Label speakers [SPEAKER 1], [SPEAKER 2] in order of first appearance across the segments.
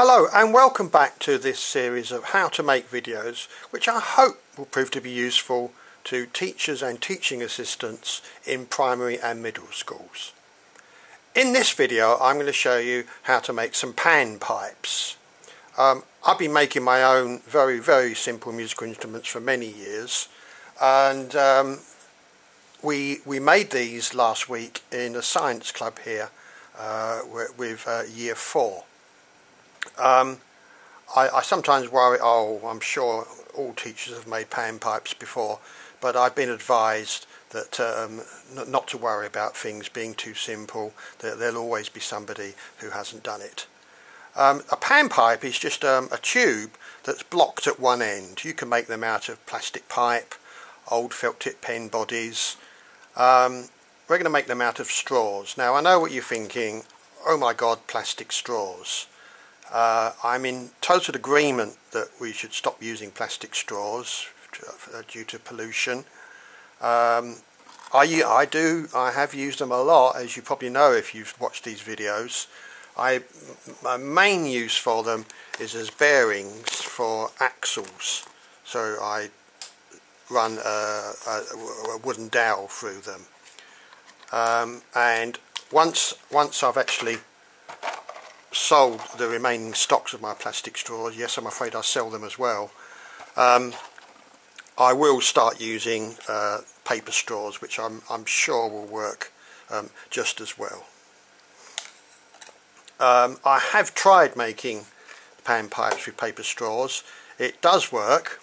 [SPEAKER 1] Hello and welcome back to this series of how to make videos which I hope will prove to be useful to teachers and teaching assistants in primary and middle schools. In this video I'm going to show you how to make some pan pipes. Um, I've been making my own very very simple musical instruments for many years and um, we, we made these last week in a science club here uh, with uh, year four. Um, I, I, sometimes worry, oh, I'm sure all teachers have made pan pipes before, but I've been advised that um, not to worry about things being too simple, that there'll always be somebody who hasn't done it. Um, a pan pipe is just um, a tube that's blocked at one end. You can make them out of plastic pipe, old felt tip pen bodies. Um, we're going to make them out of straws. Now I know what you're thinking, oh my god, plastic straws. Uh, I'm in total agreement that we should stop using plastic straws uh, due to pollution. Um, I, I do, I have used them a lot, as you probably know if you've watched these videos. I, my main use for them is as bearings for axles. So I run a, a, a wooden dowel through them. Um, and once, once I've actually sold the remaining stocks of my plastic straws, yes I'm afraid I sell them as well, um, I will start using uh, paper straws which I'm, I'm sure will work um, just as well. Um, I have tried making pan pipes with paper straws. It does work.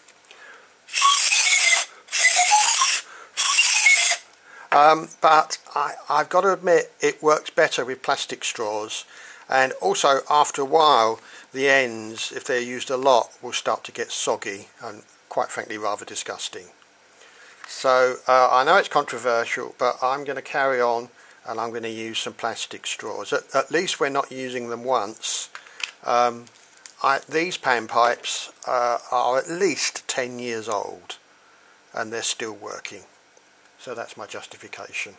[SPEAKER 1] Um, but I, have got to admit it works better with plastic straws and also after a while the ends if they're used a lot will start to get soggy and quite frankly rather disgusting. So uh, I know it's controversial but I'm going to carry on and I'm going to use some plastic straws. At, at least we're not using them once. Um, I, these pan pipes uh, are at least 10 years old and they're still working. So that's my justification.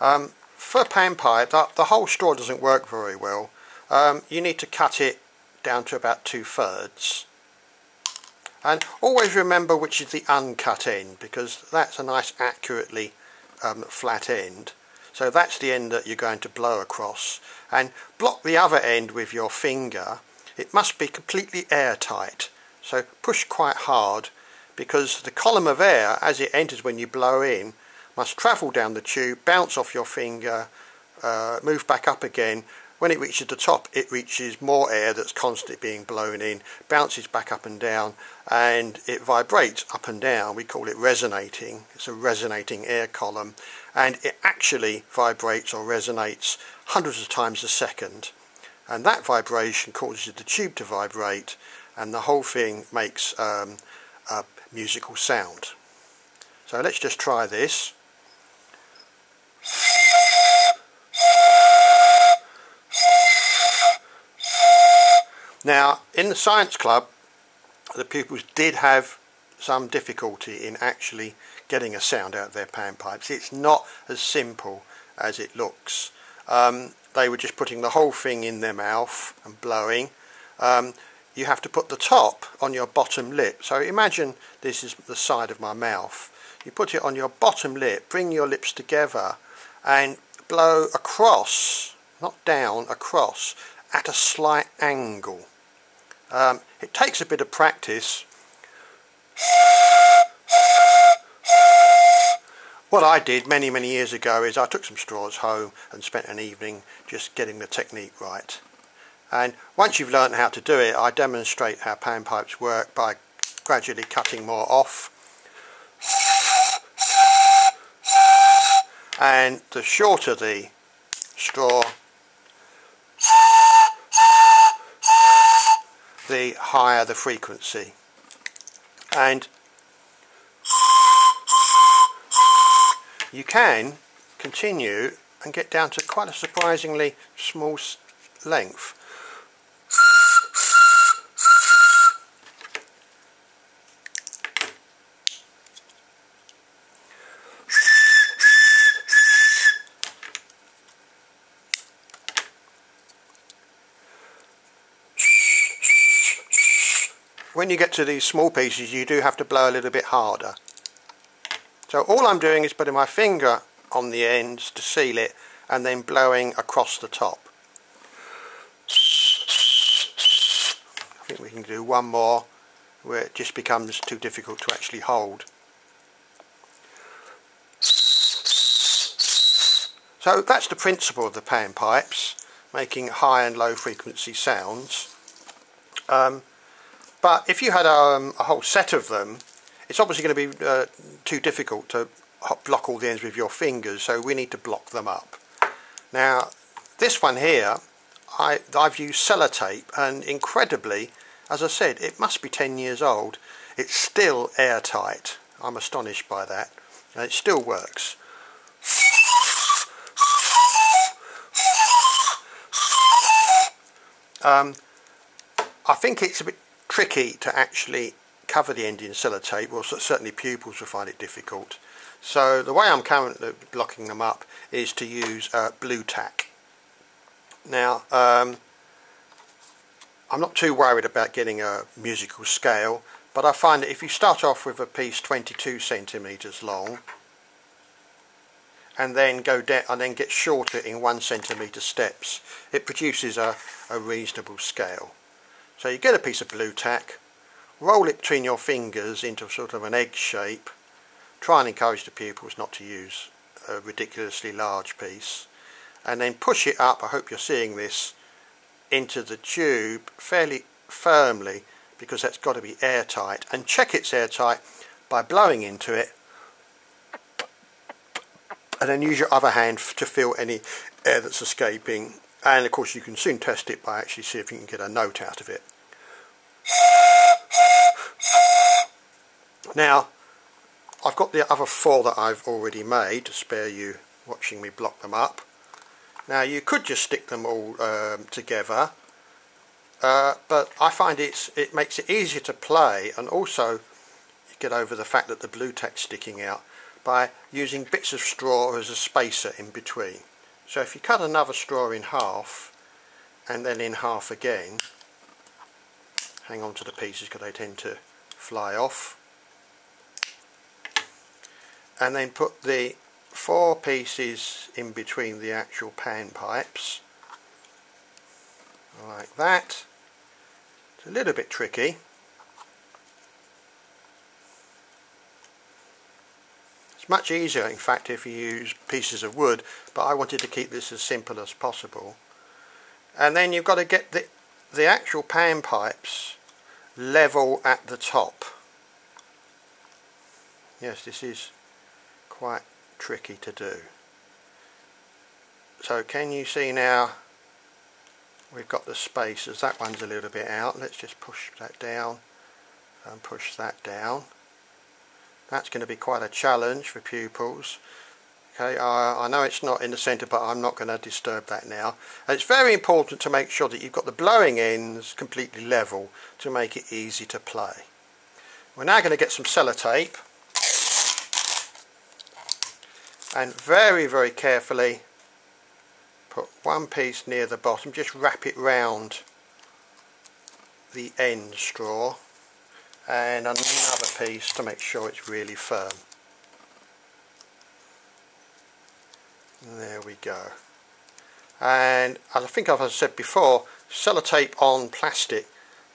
[SPEAKER 1] Um, for a pan pipe, that, the whole straw doesn't work very well. Um, you need to cut it down to about two thirds. And always remember which is the uncut end because that's a nice accurately um, flat end. So that's the end that you're going to blow across. And block the other end with your finger. It must be completely airtight. So push quite hard because the column of air as it enters when you blow in must travel down the tube, bounce off your finger, uh, move back up again. When it reaches the top, it reaches more air that's constantly being blown in, bounces back up and down, and it vibrates up and down. We call it resonating. It's a resonating air column, and it actually vibrates or resonates hundreds of times a second. And that vibration causes the tube to vibrate, and the whole thing makes um, a musical sound. So let's just try this. Now, in the science club, the pupils did have some difficulty in actually getting a sound out of their panpipes. It's not as simple as it looks. Um, they were just putting the whole thing in their mouth and blowing. Um, you have to put the top on your bottom lip. So imagine this is the side of my mouth. You put it on your bottom lip, bring your lips together and blow across, not down, across, at a slight angle. Um, it takes a bit of practice. What I did many, many years ago is I took some straws home and spent an evening just getting the technique right. And once you've learned how to do it, I demonstrate how panpipes work by gradually cutting more off. And the shorter the straw, the higher the frequency. And you can continue and get down to quite a surprisingly small length. When you get to these small pieces you do have to blow a little bit harder. So all I'm doing is putting my finger on the ends to seal it and then blowing across the top. I think we can do one more where it just becomes too difficult to actually hold. So that's the principle of the pan pipes, making high and low frequency sounds. Um, but if you had um, a whole set of them, it's obviously going to be uh, too difficult to block all the ends with your fingers, so we need to block them up. Now, this one here, I, I've used sellotape, and incredibly, as I said, it must be 10 years old. It's still airtight. I'm astonished by that. And it still works. Um, I think it's a bit tricky to actually cover the end in sellotape, well certainly pupils will find it difficult. So the way I'm currently blocking them up is to use uh, Blu Tack. Now um, I'm not too worried about getting a musical scale but I find that if you start off with a piece 22 centimeters long and then go down and then get shorter in one centimeter steps it produces a, a reasonable scale so you get a piece of Blu Tack roll it between your fingers into sort of an egg shape. Try and encourage the pupils not to use a ridiculously large piece. And then push it up I hope you're seeing this into the tube fairly firmly because that's got to be airtight. And check it's airtight by blowing into it. And then use your other hand to feel any air that's escaping. And of course you can soon test it by actually see if you can get a note out of it. Now I've got the other four that I've already made to spare you watching me block them up. Now you could just stick them all um, together uh, but I find it's, it makes it easier to play and also get over the fact that the Blu Tack's sticking out by using bits of straw as a spacer in between. So if you cut another straw in half and then in half again, hang on to the pieces because they tend to fly off, and then put the four pieces in between the actual pan pipes like that. It's a little bit tricky. It's much easier in fact if you use pieces of wood but I wanted to keep this as simple as possible. And then you've got to get the, the actual pan pipes level at the top yes this is quite tricky to do so can you see now we've got the spaces. that one's a little bit out let's just push that down and push that down that's going to be quite a challenge for pupils. Okay, I, I know it's not in the centre but I'm not going to disturb that now. And it's very important to make sure that you've got the blowing ends completely level to make it easy to play. We're now going to get some sellotape and very very carefully put one piece near the bottom, just wrap it round the end straw and another piece to make sure it's really firm. There we go. And as I think I've said before, sellotape on plastic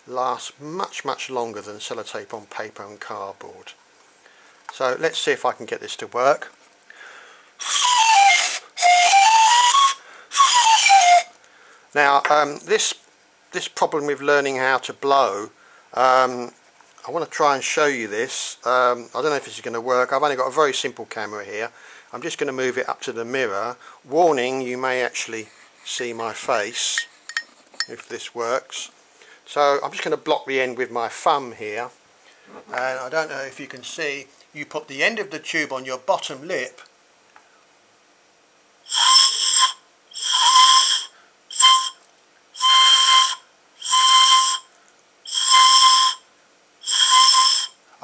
[SPEAKER 1] lasts much much longer than sellotape on paper and cardboard. So let's see if I can get this to work. Now um, this this problem with learning how to blow um, I want to try and show you this. Um, I don't know if this is going to work. I've only got a very simple camera here. I'm just going to move it up to the mirror. Warning, you may actually see my face if this works. So I'm just going to block the end with my thumb here. And I don't know if you can see, you put the end of the tube on your bottom lip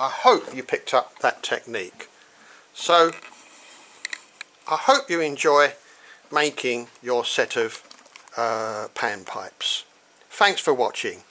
[SPEAKER 1] I hope you picked up that technique. So I hope you enjoy making your set of uh, pan pipes. Thanks for watching.